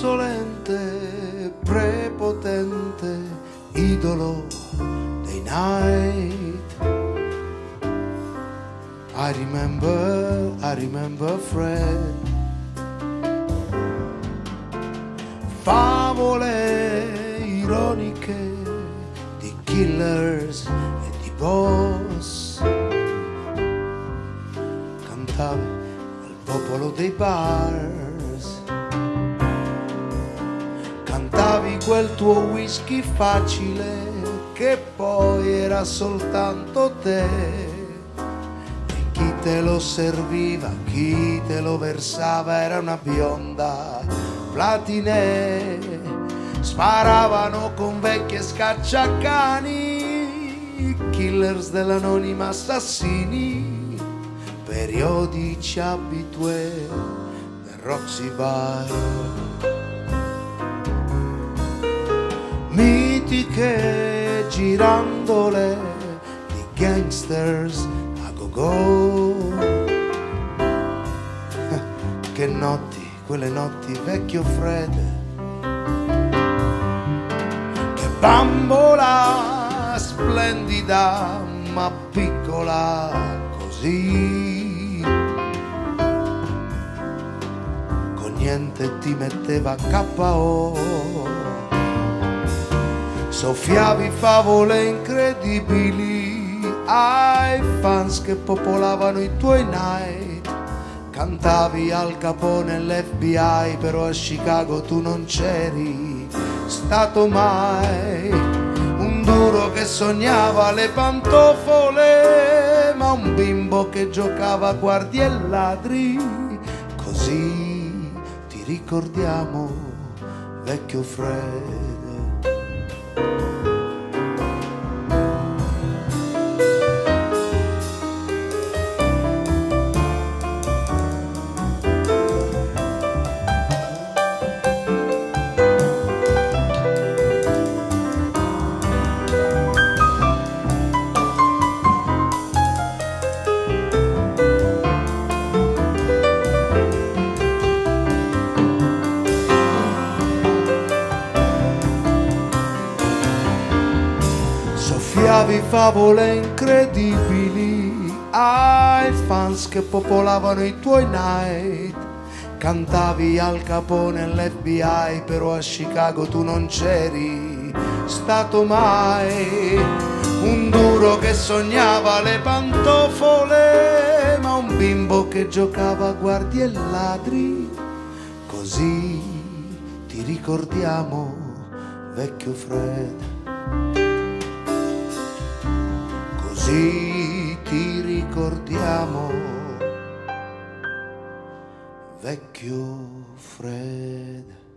insolente, prepotente, idolo dei night. I remember, I remember Fred. Favole ironiche di killers e di boss. Cantavi al popolo dei bars. Quel tuo whisky facile che poi era soltanto te. E chi te lo serviva, chi te lo versava era una bionda platine. Sparavano con vecchie scacciacani, killers dell'anonima assassini, periodici abitué del Roxy Bar. Mitiche girandole di gangsters a go-go. Che notti, quelle notti, vecchio Fred. Che bambola splendida ma piccola così. Con niente ti metteva KO soffiavi favole incredibili ai fans che popolavano i tuoi night. Cantavi al capone l'FBI, però a Chicago tu non c'eri stato mai. Un duro che sognava le pantofole, ma un bimbo che giocava guardie e ladri. Così ti ricordiamo, vecchio Fred. thank you Soffiavi favole incredibili ai fans che popolavano i tuoi night. Cantavi al capone l'FBI, però a Chicago tu non c'eri stato mai. Un duro che sognava le pantofole, ma un bimbo che giocava a guardie e ladri. Così ti ricordiamo, vecchio Fred. Così ti ricordiamo, vecchio Fred.